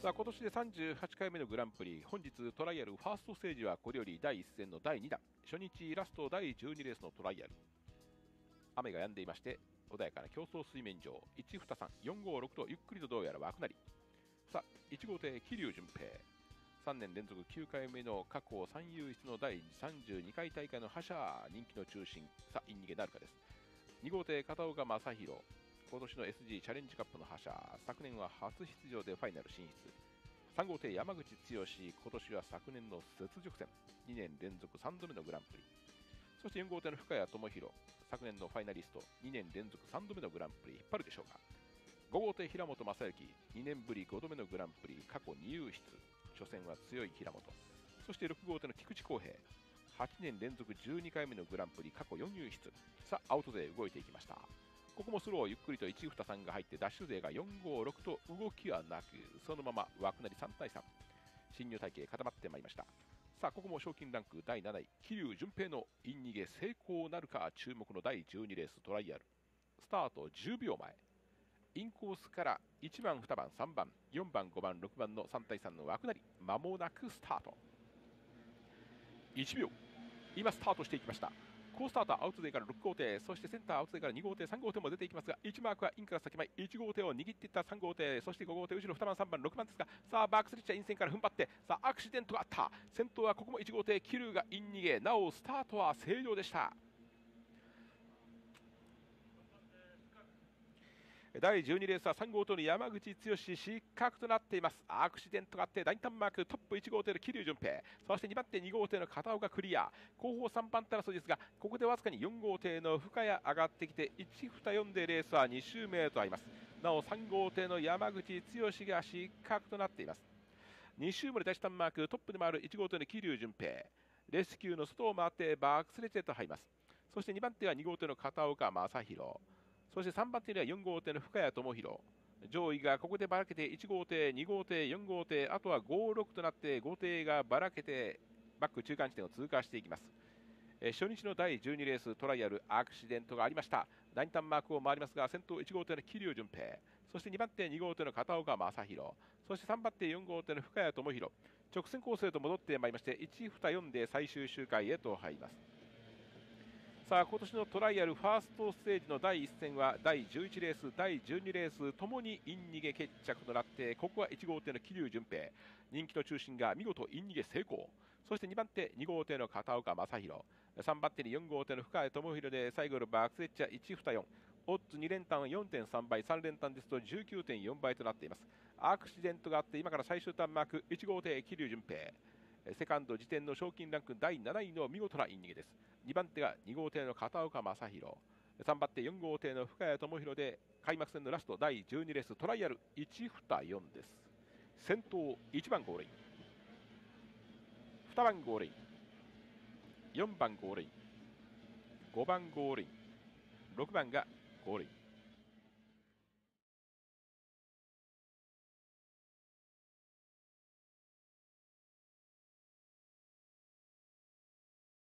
さあ今年で38回目のグランプリ。本日トライアルファーストステージはこれより第1戦の第2弾。初日ラスト第12レースのトライアル。雨が止んでいまして穏やかな競争水面上。1、2、3、4、5、6とゆっくりとどうやら枠なり。さあ1号艇桐生順平。3年連続9回目の過去最優出の第32回大会の覇者人気の中心。さあイン逃げなるかです。2号艇片岡正宏。今年の SG チャレンジカップの覇者昨年は初出場でファイナル進出。3号艇山口剛今年は昨年の雪辱戦。2年連続3度目のグランプリ。そして4号艇の深谷智弘昨年のファイナリスト。2年連続3度目のグランプリ引っ張るでしょうか。5号艇平本正幸2年ぶり5度目のグランプリ過去2優出。初戦は強い平本。そして6号艇の菊池康平8年連続12回目のグランプリ過去4優出。さあアウト勢動いていきました。ここもスローゆっくりと1、2、3が入ってダッシュ勢が4、5、6と動きはなくそのまま枠なり3対3侵入体系固まってまいりました。さあここも賞金ランク第7位。桐生順平のイン逃げ成功なるか注目の第12レーストライアル。スタート10秒前。インコースから1番、2番、3番、4番、5番、6番の3対3の枠なり間もなくスタート。1秒。今スタートしていきました。好スタートアウトデーから6号艇そしてセンターアウトデーから2号艇3号艇も出ていきますが1マークはインから先前1号艇を握っていった3号艇そして5号艇後ろ2番3番6番ですがさあバックスリッチはイン線から踏ん張ってさあアクシデントがあった。先頭はここも1号艇桐生がイン逃げなおスタートは正常でした。第12レースは3号艇の山口剛失格となっています。アクシデントがあって大胆マークトップ1号艇の桐生順平。そして2番手2号艇の片岡クリア。後方3番手争いですがここでわずかに4号艇の深谷上がってきて1、2、4でレースは2周目とあります。なお3号艇の山口剛が失格となっています。2周目で大胆マークトップで回る1号艇の桐生順平。レスキューの外を回ってバックスレッチへと入ります。そして2番手は2号艇の片岡正宏。そして3番手には4号艇の深谷智弘上位がここでばらけて1号艇、2号艇、4号艇、あとは5、6となって5艇がばらけてバック中間地点を通過していきます。え初日の第12レーストライアルアクシデントがありました。第2ターンマークを回りますが先頭1号艇の桐生順平。そして2番手2号艇の片岡正宏。そして3番手4号艇の深谷智弘直線コースへと戻ってまいりまして1、2、4で最終周回へと入ります。さあ今年のトライアルファーストステージの第1戦は第11レース、第12レースともにイン逃げ決着となってここは1号艇の桐生順平。人気の中心が見事イン逃げ成功。そして2番手2号艇の片岡正宏。3番手に4号艇の深谷智弘で最後のバックセッチャー1、2、4オッズ2連単は4.3倍3連単ですと19.4倍となっています。アクシデントがあって今から最終ターンマーク1号艇桐生順平。セカンド時点の賞金ランク第7位の見事なイン逃げです。2番手が2号艇の片岡正宏。3番手4号艇の深谷智弘で開幕戦のラスト第12レーストライアル1、2、4です。先頭1番ゴールイン。2番ゴールイン。4番ゴールイン。5番ゴールイン。6番がゴールイン。